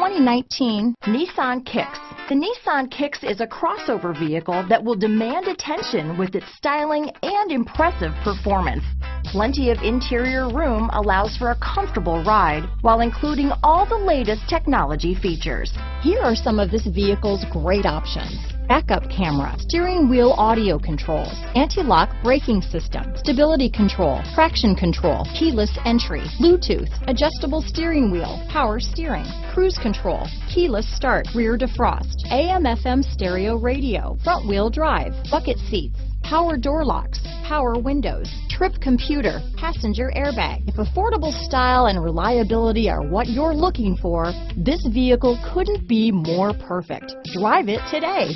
2019 Nissan Kicks. The Nissan Kicks is a crossover vehicle that will demand attention with its styling and impressive performance. Plenty of interior room allows for a comfortable ride while including all the latest technology features. Here are some of this vehicle's great options backup camera, steering wheel audio controls, anti-lock braking system, stability control, traction control, keyless entry, Bluetooth, adjustable steering wheel, power steering, cruise control, keyless start, rear defrost, AM FM stereo radio, front wheel drive, bucket seats, power door locks, power windows, trip computer, passenger airbag. If affordable style and reliability are what you're looking for, this vehicle couldn't be more perfect. Drive it today.